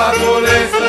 Paco